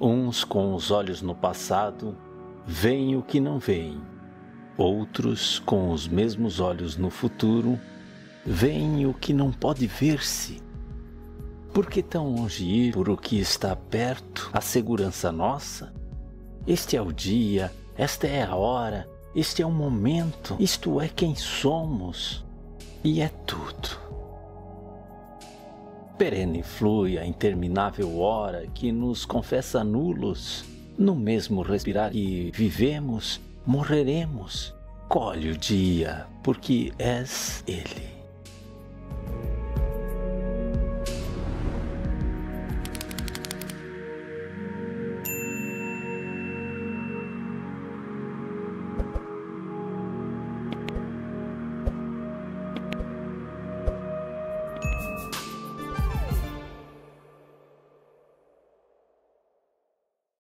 Uns com os olhos no passado veem o que não veem, outros com os mesmos olhos no futuro veem o que não pode ver-se. Por que tão longe ir por o que está perto, a segurança nossa? Este é o dia, esta é a hora, este é o momento, isto é quem somos e é tudo. Perene flui a interminável hora que nos confessa nulos. No mesmo respirar que vivemos, morreremos. Colhe o dia, porque és Ele.